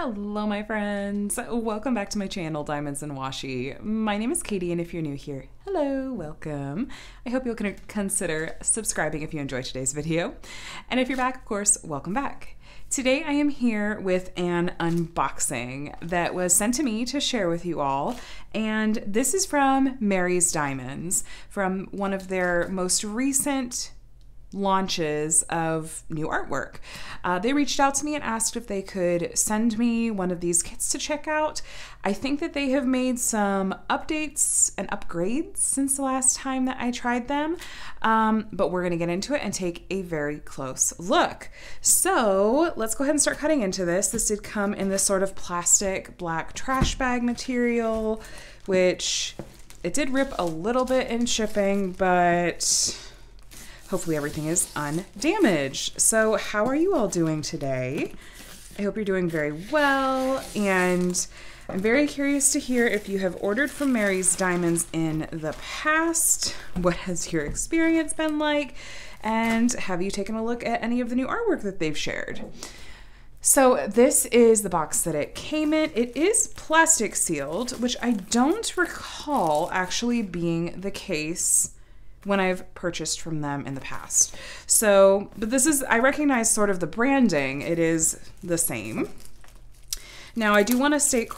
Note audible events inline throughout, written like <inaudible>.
Hello, my friends. Welcome back to my channel, Diamonds and Washi. My name is Katie, and if you're new here, hello, welcome. I hope you'll consider subscribing if you enjoyed today's video. And if you're back, of course, welcome back. Today I am here with an unboxing that was sent to me to share with you all. And this is from Mary's Diamonds, from one of their most recent launches of new artwork. Uh, they reached out to me and asked if they could send me one of these kits to check out. I think that they have made some updates and upgrades since the last time that I tried them, um, but we're going to get into it and take a very close look. So let's go ahead and start cutting into this. This did come in this sort of plastic black trash bag material, which it did rip a little bit in shipping, but Hopefully everything is undamaged. So how are you all doing today? I hope you're doing very well and I'm very curious to hear if you have ordered from Mary's Diamonds in the past. What has your experience been like? And have you taken a look at any of the new artwork that they've shared? So this is the box that it came in. It is plastic sealed, which I don't recall actually being the case when I've purchased from them in the past. So, but this is, I recognize sort of the branding, it is the same. Now, I do want to state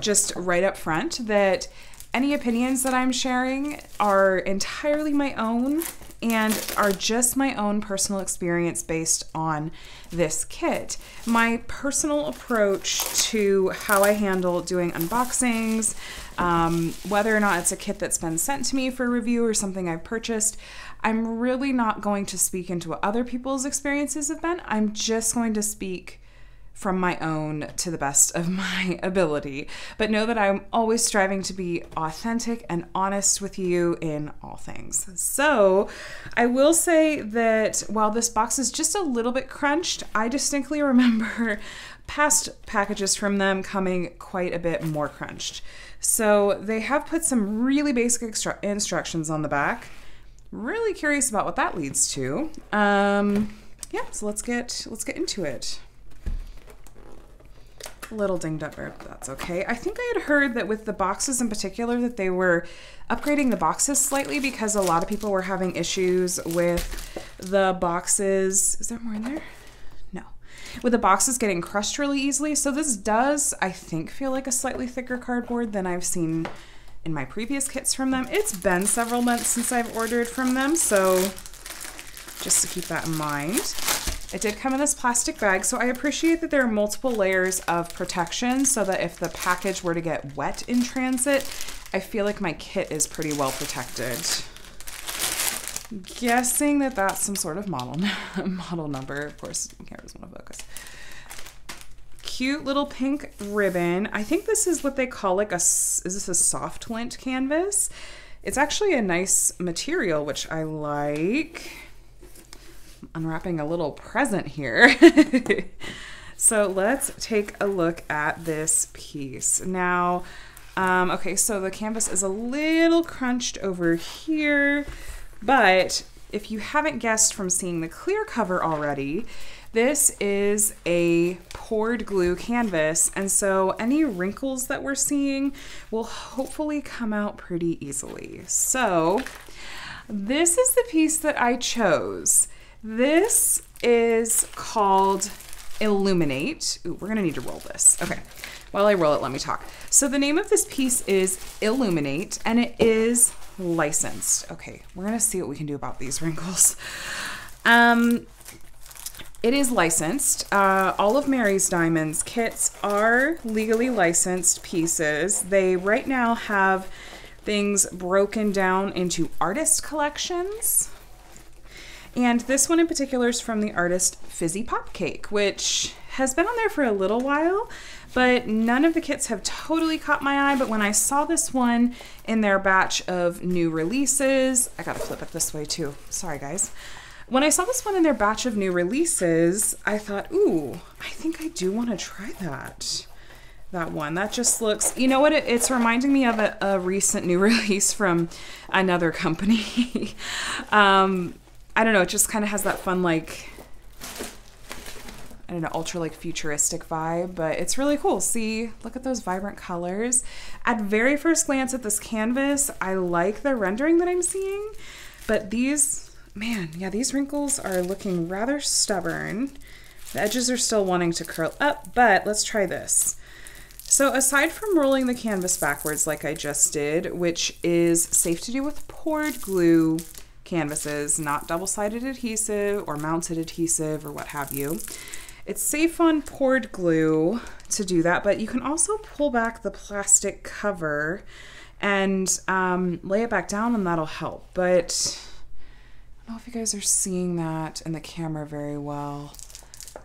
just right up front that any opinions that I'm sharing are entirely my own and are just my own personal experience based on this kit. My personal approach to how I handle doing unboxings, um, whether or not it's a kit that's been sent to me for review or something I've purchased, I'm really not going to speak into what other people's experiences have been. I'm just going to speak from my own to the best of <laughs> my ability. But know that I'm always striving to be authentic and honest with you in all things. So I will say that while this box is just a little bit crunched, I distinctly <laughs> remember past packages from them coming quite a bit more crunched. So they have put some really basic instructions on the back. Really curious about what that leads to. Um, yeah, so let's get let's get into it. Little dinged up, but that's okay. I think I had heard that with the boxes in particular that they were upgrading the boxes slightly because a lot of people were having issues with the boxes. Is there more in there? No. With the boxes getting crushed really easily. So this does, I think, feel like a slightly thicker cardboard than I've seen in my previous kits from them. It's been several months since I've ordered from them, so just to keep that in mind. It did come in this plastic bag, so I appreciate that there are multiple layers of protection so that if the package were to get wet in transit, I feel like my kit is pretty well protected guessing that that's some sort of model <laughs> model number. Of course, the camera want to focus. Cute little pink ribbon. I think this is what they call like a, is this a soft lint canvas? It's actually a nice material, which I like. Unwrapping a little present here. <laughs> so let's take a look at this piece. Now, um, okay, so the canvas is a little crunched over here. But if you haven't guessed from seeing the clear cover already, this is a poured glue canvas, and so any wrinkles that we're seeing will hopefully come out pretty easily. So this is the piece that I chose. This is called Illuminate. Ooh, we're gonna need to roll this. Okay, while I roll it, let me talk. So the name of this piece is Illuminate, and it is licensed. Okay, we're gonna see what we can do about these wrinkles. Um, it is licensed. Uh, all of Mary's Diamonds kits are legally licensed pieces. They right now have things broken down into artist collections. And this one in particular is from the artist Fizzy Popcake, which has been on there for a little while, but none of the kits have totally caught my eye. But when I saw this one in their batch of new releases, I gotta flip it this way too. Sorry, guys. When I saw this one in their batch of new releases, I thought, ooh, I think I do want to try that. That one. That just looks, you know what? It, it's reminding me of a, a, recent new <laughs> release from another company. <laughs> um, I don't know. It just kind of has that fun, like, I don't know, ultra like futuristic vibe, but it's really cool. See, look at those vibrant colors. At very first glance at this canvas, I like the rendering that I'm seeing, but these, man, yeah, these wrinkles are looking rather stubborn. The edges are still wanting to curl up, but let's try this. So aside from rolling the canvas backwards like I just did, which is safe to do with poured glue canvases, not double-sided adhesive or mounted adhesive or what have you, it's safe on poured glue to do that, but you can also pull back the plastic cover and um, lay it back down and that'll help. But I don't know if you guys are seeing that in the camera very well.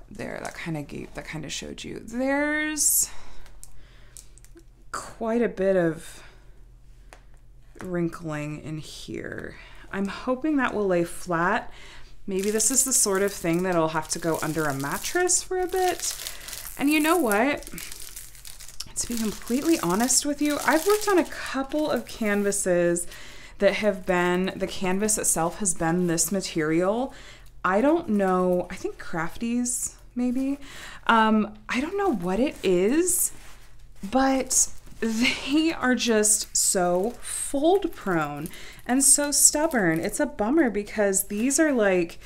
There, that kind of gave, that kind of showed you. There's quite a bit of wrinkling in here. I'm hoping that will lay flat Maybe this is the sort of thing that'll have to go under a mattress for a bit. And you know what? To be completely honest with you, I've worked on a couple of canvases that have been, the canvas itself has been this material. I don't know, I think Crafties maybe. Um, I don't know what it is, but <laughs> they are just so fold prone and so stubborn. It's a bummer because these are like,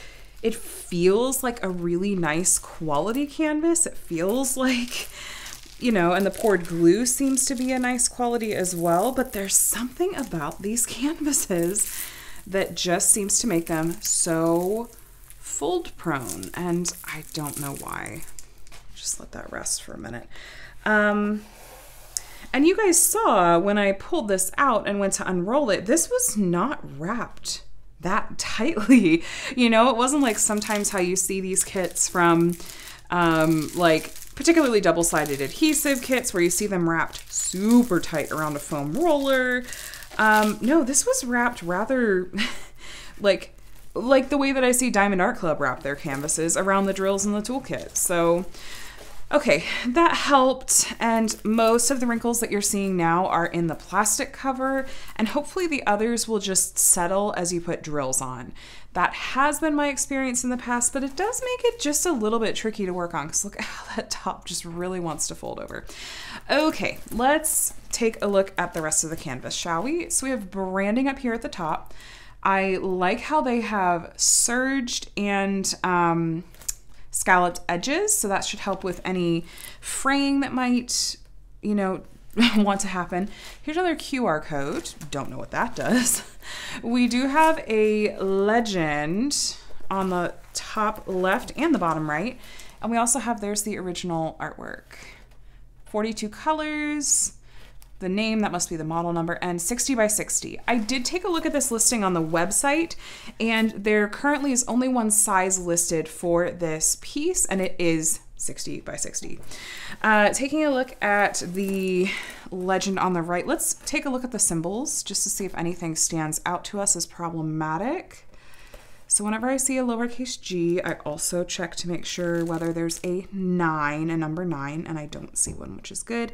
it feels like a really nice quality canvas. It feels like, you know, and the poured glue seems to be a nice quality as well, but there's something about these canvases that just seems to make them so fold prone, and I don't know why. Just let that rest for a minute. Um, and you guys saw when I pulled this out and went to unroll it, this was not wrapped that <laughs> tightly. You know, it wasn't like sometimes how you see these kits from um, like particularly double-sided adhesive kits where you see them wrapped super tight around a foam roller. Um, no, this was wrapped rather <laughs> like like the way that I see Diamond Art Club wrap their canvases around the drills in the toolkit. So Okay, that helped, and most of the wrinkles that you're seeing now are in the plastic cover, and hopefully the others will just settle as you put drills on. That has been my experience in the past, but it does make it just a little bit tricky to work on, because look at <laughs> how that top just really wants to fold over. Okay, let's take a look at the rest of the canvas, shall we? So we have branding up here at the top. I like how they have serged and um, scalloped edges. So that should help with any fraying that might, you know, <laughs> want to happen. Here's another QR code. Don't know what that does. <laughs> We do have a legend on the top left and the bottom right. And we also have, there's the original artwork. 42 colors, the name, that must be the model number, and 60 by 60. I did take a look at this listing on the website, and there currently is only one size listed for this piece, and it is 60 by 60. Uh, taking a look at the legend on the right, let's take a look at the symbols just to see if anything stands out to us as problematic. So whenever I see a lowercase g, I also check to make sure whether there's a 9, a number 9, and I don't see one, which is good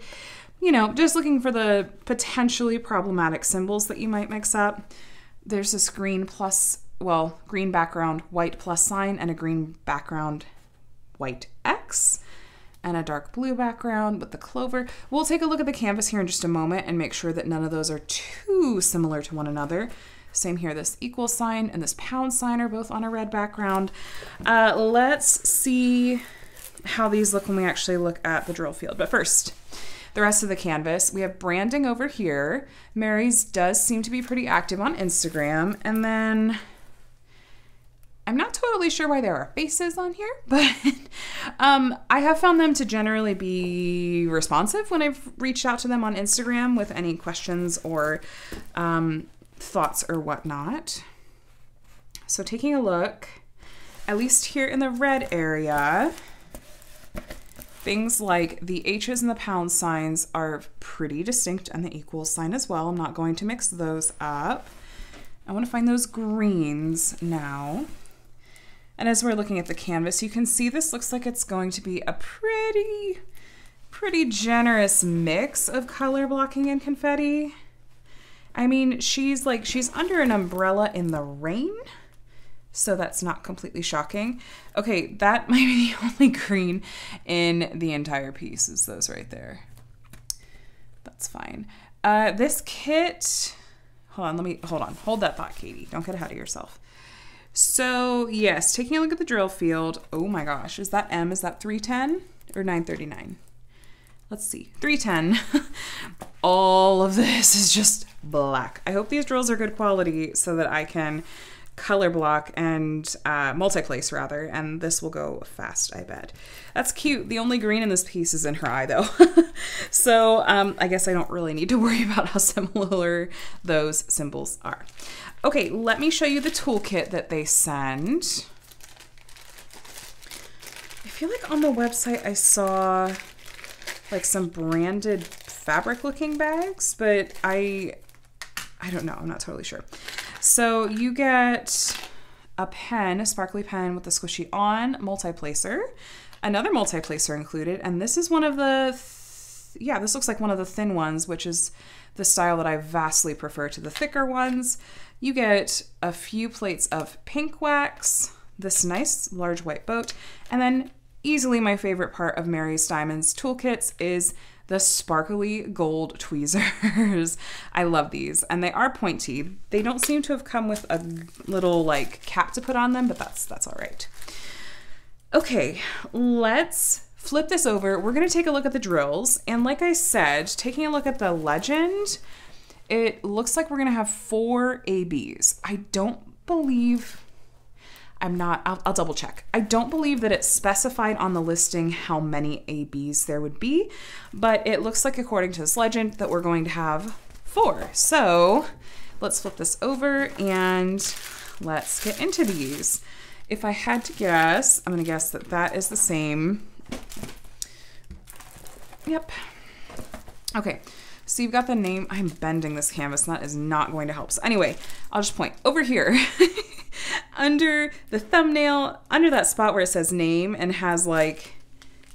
you know, just looking for the potentially problematic symbols that you might mix up. There's this green plus, well, green background, white plus sign, and a green background, white X, and a dark blue background with the clover. We'll take a look at the canvas here in just a moment and make sure that none of those are too similar to one another. Same here, this equal sign and this pound sign are both on a red background. Uh, let's see how these look when we actually look at the drill field. But first, the rest of the canvas. We have branding over here. Mary's does seem to be pretty active on Instagram. And then I'm not totally sure why there are faces on here, <laughs> but um, I have found them to generally be responsive when I've reached out to them on Instagram with any questions or um, thoughts or whatnot. So taking a look, at least here in the red area, Things like the H's and the pound signs are pretty distinct and the equals sign as well. I'm not going to mix those up. I want to find those greens now. And as we're looking at the canvas, you can see this looks like it's going to be a pretty, pretty generous mix of color blocking and confetti. I mean, she's like, she's under an umbrella in the rain, so that's not completely shocking. Okay, that <laughs> might be the only green in the entire piece is those right there. That's fine. Uh, this kit, hold on, let me, hold on, hold that thought, Katie. Don't get ahead of yourself. So yes, taking a look at the drill field, oh my gosh, is that M, is that 310 or 939? Let's see, 310. <laughs> All of this is just black. I hope these drills are good quality so that I can color block and uh, multi-place rather, and this will go fast, I bet. That's cute. The only green in this piece is in her eye though. <laughs> so um, I guess I don't really need to worry <laughs> about how similar those symbols are. Okay, let me show you the toolkit that they send. I feel like on the website I saw like some branded fabric looking bags, but I I don't know, I'm not totally sure. So you get a pen, a sparkly pen with a squishy on multi-placer, another multi-placer included, and this is one of the, th yeah, this looks like one of the thin ones, which is the style that I vastly prefer to the thicker ones. You get a few plates of pink wax, this nice large white boat, and then easily my favorite part of Mary's Diamonds toolkits is the sparkly gold tweezers. <laughs> I love these and they are pointy. They don't seem to have come with a little like cap to put on them, but that's that's all right. Okay, let's flip this over. We're gonna take a look at the drills. And like I said, taking a look at the legend, it looks like we're gonna have four ABs. I don't believe I'm not, I'll, I'll, double check. I don't believe that it's specified on the listing how many ABs there would be, but it looks like according to this legend that we're going to have four. So let's flip this over and let's get into these. If I had to guess, I'm gonna guess that that is the same. Yep. Okay, so you've got the name. I'm bending this canvas, that is not going to help. So anyway, I'll just point over here. <laughs> under the thumbnail, under that spot where it says name and has like,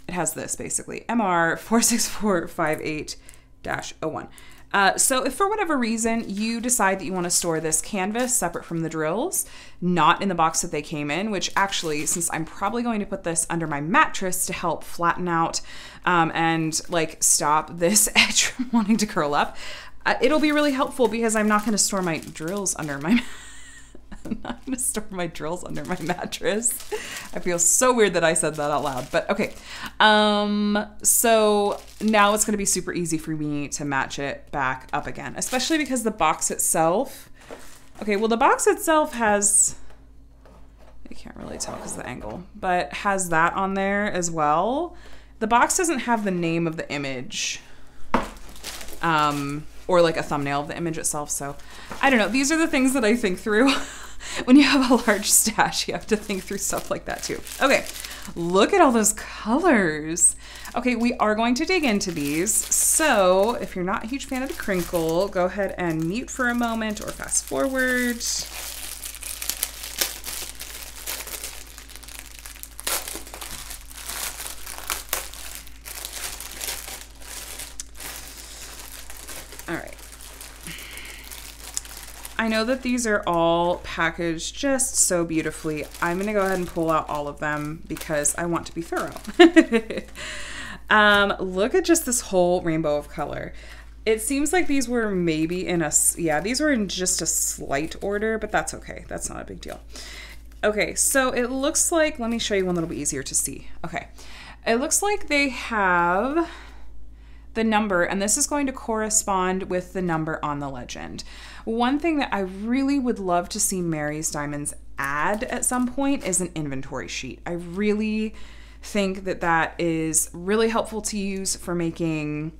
it has this basically, MR 46458 01. Uh, so if for whatever reason you decide that you want to store this canvas separate from the drills, not in the box that they came in, which actually, since I'm probably going to put this under my mattress to help flatten out um, and like stop this <laughs> edge from wanting to curl up, uh, it'll be really helpful because I'm not going to store my drills under my <laughs> <laughs> I'm gonna store my drills under my mattress. I feel so weird that I said that out loud, but okay. Um, so now it's gonna be super easy for me to match it back up again, especially because the box itself, okay, well the box itself has, you can't really tell because the angle, but has that on there as well. The box doesn't have the name of the image. Um, or like a thumbnail of the image itself. So I don't know. These are the things that I think through. <laughs> <laughs> when you have a large stash, you have to think through stuff like that too. Okay, look at all those colors. Okay, we are going to dig into these. So if you're not a huge fan of the crinkle, go ahead and mute for a moment or fast forward. I know that these are all packaged just so beautifully. I'm gonna go ahead and pull out all of them because I want to be thorough. <laughs> um, look at just this whole rainbow of color. It seems like these were maybe in a, yeah, these were in just a slight order, but that's okay. That's not a big deal. Okay, so it looks like, let me show you one that'll be easier to see. Okay, it looks like they have the number, and this is going to correspond with the number on the legend. One thing that I really would love to see Mary's Diamonds add at some point is an inventory sheet. I really think that that is really helpful to use for making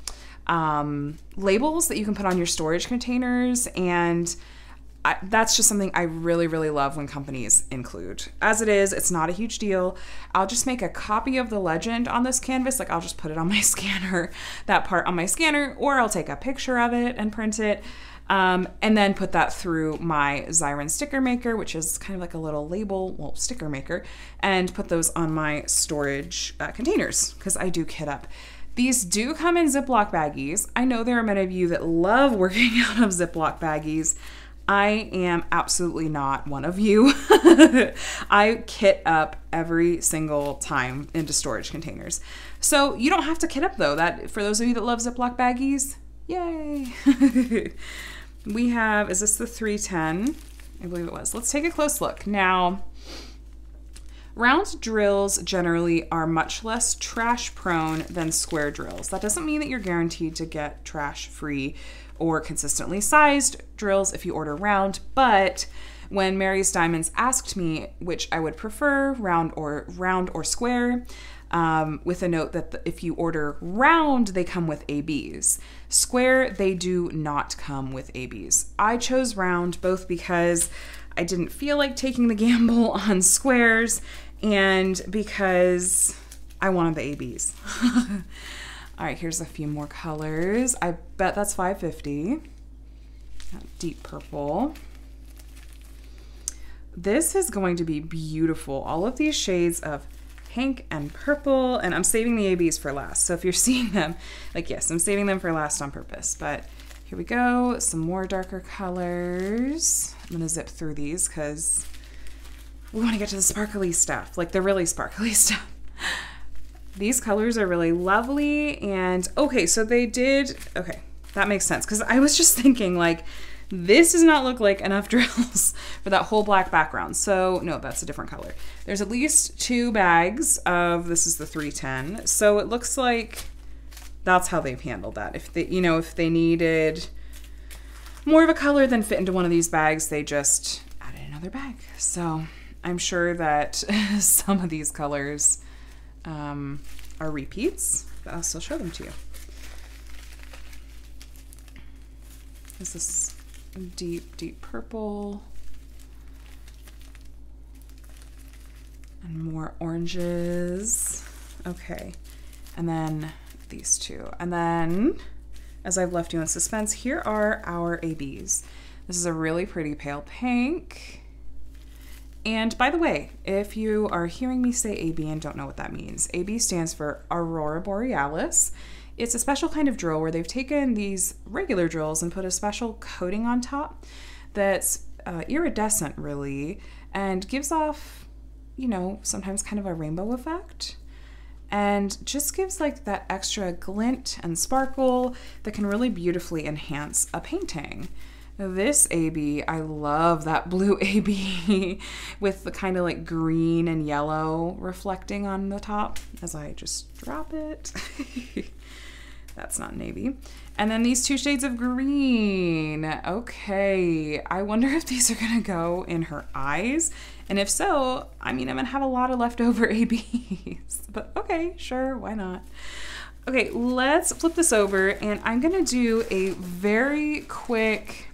um, labels that you can put on your storage containers and I, that's just something I really, really love when companies include. As it is, it's not a huge deal. I'll just make a copy of the legend on this canvas. Like I'll just put it on my <laughs> scanner, that part on my scanner, or I'll take a picture of it and print it. Um, and then put that through my Xyron sticker maker, which is kind of like a little label, well, sticker maker, and put those on my storage uh, containers because I do kit up. These do come in Ziploc baggies. I know there are many of you that love <laughs> working out of Ziploc baggies. I am absolutely not one of you. <laughs> I kit up every single time into storage containers. So you don't have to kit up though. That for those of you that love Ziploc baggies, yay. <laughs> we have, is this the 310? I believe it was. Let's take a close look. Now, round drills generally are much less trash prone than square drills. That doesn't mean that you're guaranteed to get trash free or consistently sized drills if you order round, but when Mary's Diamonds asked me which I would prefer, round or round or square, um, with a note that the, if you order round, they come with ABs. Square, they do not come with ABs. I chose round both because I didn't feel like taking the gamble <laughs> on squares and because I wanted the ABs. <laughs> All right, here's a few more colors. I bet that's 550. Deep purple. This is going to be beautiful. All of these shades of pink and purple, and I'm saving the ABs for last. So if you're <laughs> seeing them, like yes, I'm saving them for last on purpose, but here we go, some more darker colors. I'm gonna zip through these because we wanna get to the sparkly stuff, like the really sparkly <laughs> stuff. These colors are really lovely. And okay, so they did, okay, that makes sense. Because I was just <laughs> thinking, like, this does not look like enough <laughs> drills for that whole black background. So, no, that's a different color. There's at least two bags of, this is the 310. So it looks like that's how they've handled that. If they, you know, if they needed more of a color than fit into one of these bags, they just added another bag. So I'm sure that <laughs> some of these colors um, are repeats, but I'll still show them to you. This is deep, deep purple. And more oranges. Okay. And then these two. And then, as I've left you in suspense, here are our ABs. This is a really pretty pale pink. And by the way, if you are hearing me say AB and don't know what that means, AB stands for Aurora Borealis. It's a special kind of drill where they've taken these regular drills and put a special coating on top that's uh, iridescent, really, and gives off, you know, sometimes kind of a rainbow effect. And just gives like that extra glint and sparkle that can really beautifully enhance a painting. This AB, I love that blue <laughs> AB with the kind of like green and yellow reflecting on the top as I just drop it. <laughs> That's not navy. And then these two shades of green. Okay, I wonder if these are gonna go in her eyes. And if so, I mean, I'm gonna have a lot of leftover <laughs> ABs. But okay, sure, why not? Okay, let's flip this over and I'm gonna do a very quick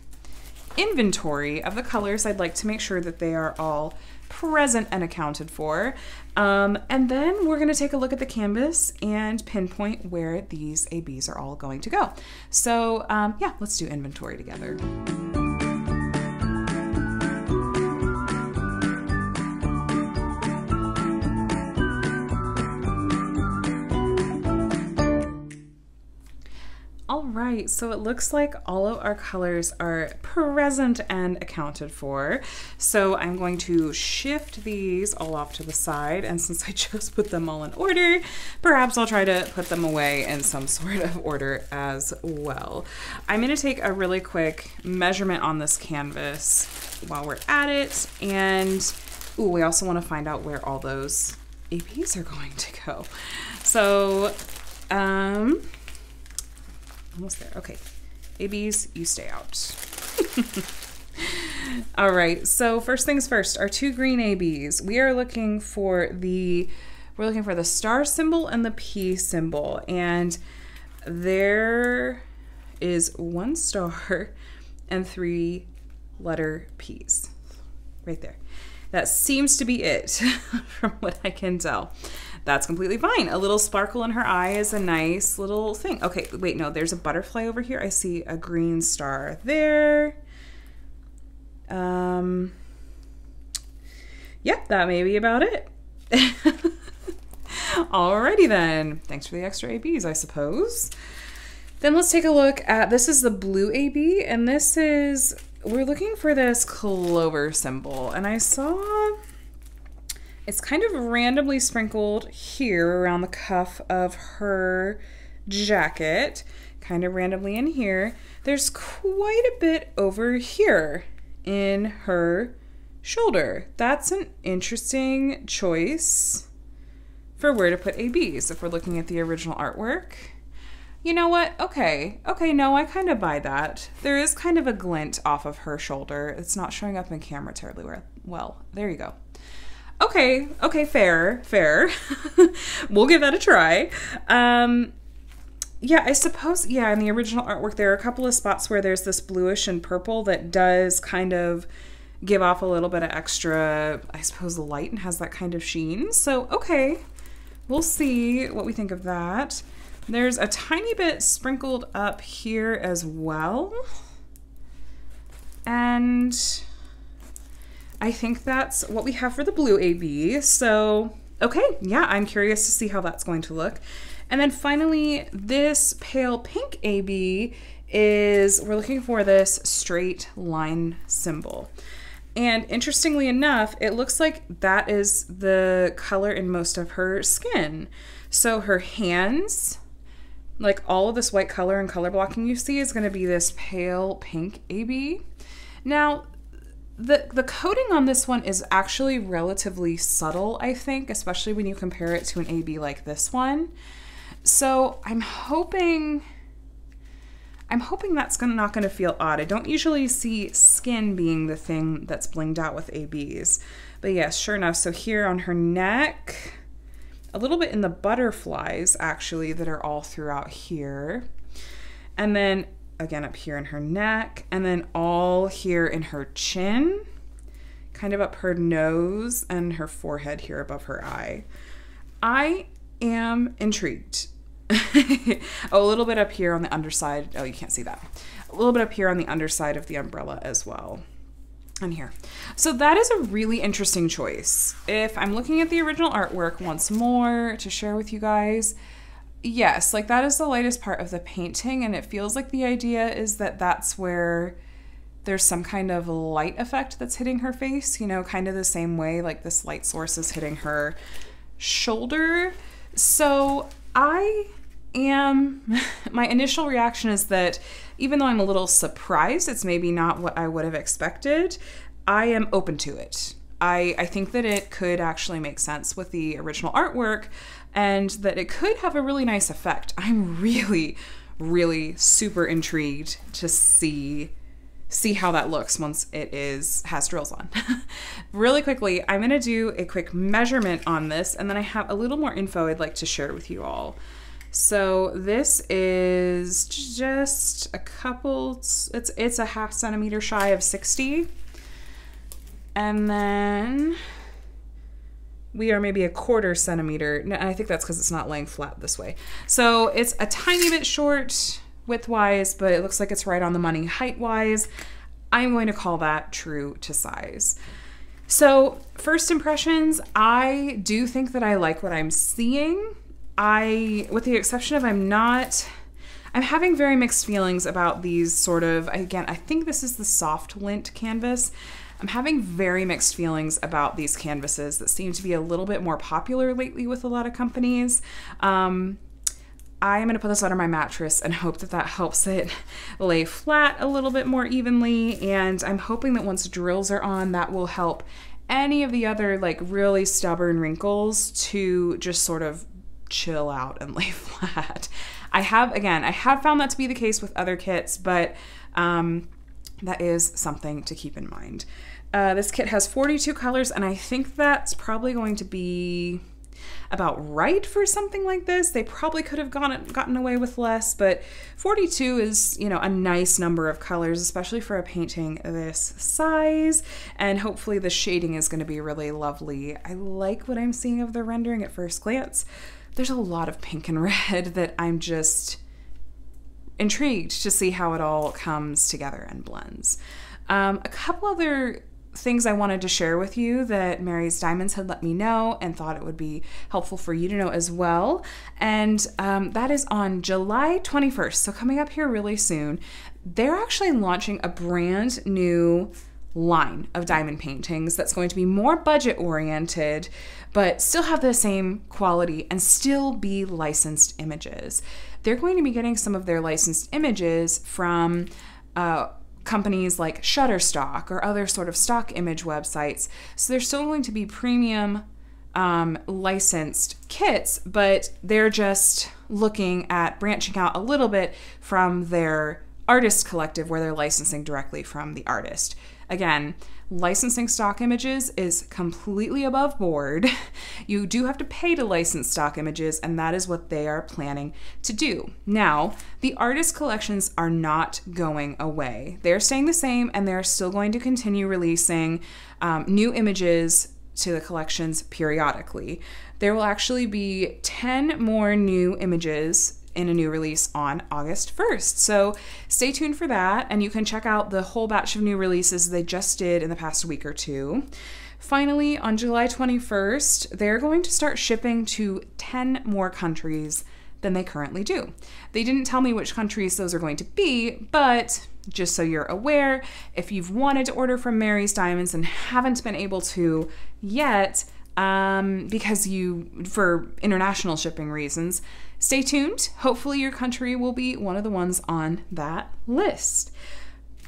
inventory of the colors. I'd like to make sure that they are all present and accounted for. Um, and then we're going to take a look at the canvas and pinpoint where these ABs are all going to go. So um, yeah, let's do inventory together. Right, so it looks like all of our colors are present and accounted for. So I'm going to shift these all off to the side. And since I <laughs> just put them all in order, perhaps I'll try to put them away in some <laughs> sort of order as well. I'm gonna take a really quick measurement on this canvas while we're at it. And ooh, we also wanna find out where all those ABs are going to go. So, um, almost there. Okay. ABs, you stay out. <laughs> All right. So first things first, our two green ABs. We are looking for the we're looking for the star symbol and the P symbol. And there is one star <laughs> and three letter P's right there. That seems to be it <laughs> from what I can tell that's completely fine. A little sparkle in her eye is a nice little thing. Okay, wait, no, there's a butterfly over here. I see a green star there. Um, yep, that may be about it. <laughs> Alrighty then. Thanks for the extra ABs, I suppose. Then let's take a look at, this is the blue AB, and this is, we're looking for this clover symbol, and I saw it's kind of randomly sprinkled here around the cuff of her jacket, kind of randomly in here. There's quite a bit over here in her shoulder. That's an interesting choice for where to put ABs if we're looking at the original artwork. You know what? Okay. Okay, no, I kind of buy that. There is kind of a glint off of her shoulder. It's not showing up in camera terribly well. There you go. Okay, okay, fair, fair. <laughs> we'll give that a try. Um, yeah, I suppose, yeah, in the original artwork, there are a couple of spots where there's this bluish and purple that does kind of give off a little bit of extra, I suppose, light and has that kind of sheen. So, okay, we'll see what we think of that. There's a tiny bit sprinkled up here as well. And I think that's what we have for the blue AB. So, okay, yeah, I'm curious to see how that's going to look. And then finally, this pale pink AB is, we're looking for this straight line symbol. And interestingly enough, it looks like that is the color in most of her skin. So her hands, like all of this white color and color blocking you see is going to be this pale pink AB. Now, the the coating on this one is actually relatively subtle, I think, especially when you compare it to an AB like this one. So I'm hoping I'm hoping that's gonna, not going to feel odd. I don't usually see skin being the thing that's blinged out with ABs. But yes, sure enough. So here on her neck, a little bit in the butterflies actually that are all throughout here. And then again up here in her neck, and then all here in her chin, kind of up her nose and her forehead here above her eye. I am intrigued. oh, <laughs> a little bit up here on the underside. Oh, you can't see that. A little bit up here on the underside of the umbrella as well. And here. So that is a really interesting choice. If I'm looking at the original artwork once more to share with you guys, yes, like that is the lightest part of the painting, and it feels like the idea is that that's where there's some kind of light effect that's hitting her face, you know, kind of the same way like this light source is hitting her shoulder. So I am, <laughs> my initial reaction is that even though I'm a little surprised, it's maybe not what I would have expected, I am open to it. I, I think that it could actually make sense with the original artwork and that it could have a really nice effect. I'm really, really super intrigued to see see how that looks once it is has drills on. <laughs> really quickly, I'm gonna do a quick measurement on this and then I have a little more info I'd like to share with you all. So this is just a couple, it's, it's a half centimeter shy of 60. And then we are maybe a quarter centimeter. No, I think that's because it's not laying flat this way. So it's a tiny bit short width-wise, but it looks like it's right on the money height-wise. I'm going to call that true to size. So first impressions, I do think that I like what I'm seeing. I, with the exception of I'm not, I'm having very mixed feelings about these sort of, again, I think this is the soft lint canvas. I'm having very mixed feelings about these canvases that seem to be a little bit more popular lately with a lot of companies. Um, I am going to put this under my mattress and hope that that helps it <laughs> lay flat a little bit more evenly. And I'm hoping that once drills are on, that will help any of the other like really stubborn wrinkles to just sort of chill out and <laughs> lay flat. I have, again, I have found that to be the case with other kits, but um, that is something to keep in mind. Uh, this kit has 42 colors, and I think that's probably going to be about right for something like this. They probably could have gone, gotten away with less, but 42 is, you know, a nice number of colors, especially for a painting this size. And hopefully the shading is going to be really lovely. I like what I'm seeing of the rendering at first glance. There's a lot of pink and <laughs> red that I'm just intrigued to see how it all comes together and blends. Um, a couple other things I wanted to share with you that Mary's Diamonds had let me know and thought it would be helpful for you to know as well. And um, that is on July 21st, so coming up here really soon. They're actually launching a brand new line of diamond paintings that's going to be more budget oriented, but still have the same quality and still be licensed images. They're going to be getting some of their licensed images from uh, companies like Shutterstock or other sort of stock image websites. So they're still going to be premium um, licensed kits, but they're just looking at branching out a little bit from their artist collective where they're licensing directly from the artist. Again, licensing stock images is completely above board. <laughs> You do have to pay to license stock images, and that is what they are planning to do. Now, the artist collections are not going away. They're staying the same, and they're still going to continue releasing um, new images to the collections periodically. There will actually be 10 more new images in a new release on August 1st. So stay tuned for that, and you can check out the whole batch of new releases they just did in the past week or two. Finally, on July 21st, they're going to start shipping to 10 more countries than they currently do. They didn't tell me which countries those are going to be, but just so you're aware, if you've wanted to order from Mary's Diamonds and haven't been able to yet, um, because you, for international shipping reasons, stay tuned. Hopefully, your country will be one of the ones on that list.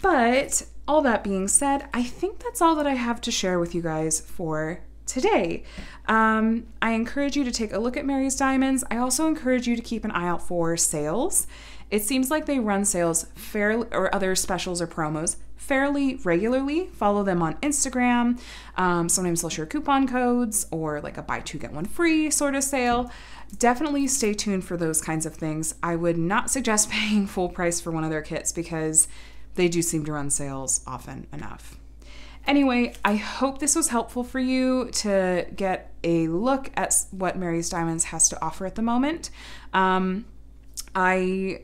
But all that being said, I think that's all that I have to share with you guys for today. Um, I encourage you to take a look at Mary's Diamonds. I also encourage you to keep an eye out for sales. It seems like they run sales fairly, or other specials or promos fairly regularly. Follow them on Instagram. Um, sometimes they'll share coupon codes or like a buy two, get one free sort of sale. Definitely stay tuned for those kinds of things. I would not <laughs> suggest paying full price for one of their kits because they do seem to run sales often enough. Anyway, I hope this was helpful for you to get a look at what Mary's Diamonds has to offer at the moment. Um, I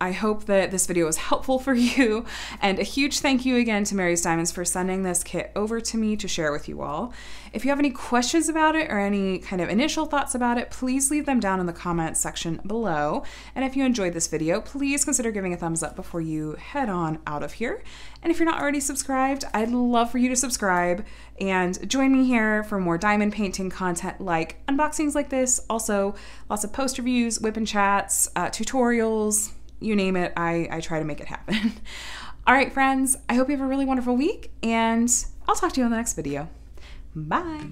I hope that this video was helpful for <laughs> you. And a huge thank you again to Mary's Diamonds for sending this kit over to me to share with you all. If you have any questions about it or any kind of initial thoughts about it, please leave them down in the comments section below. And if you enjoyed this video, please consider giving a thumbs up before you head on out of here. And if you're not already subscribed, I'd love for you to subscribe and join me here for more diamond painting content like unboxings like this, also lots of post reviews, WIP and chats, uh, tutorials, you name it, I, I try to make it happen. <laughs> All right, friends, I hope you have a really wonderful week, and I'll talk to you in the next video. Bye.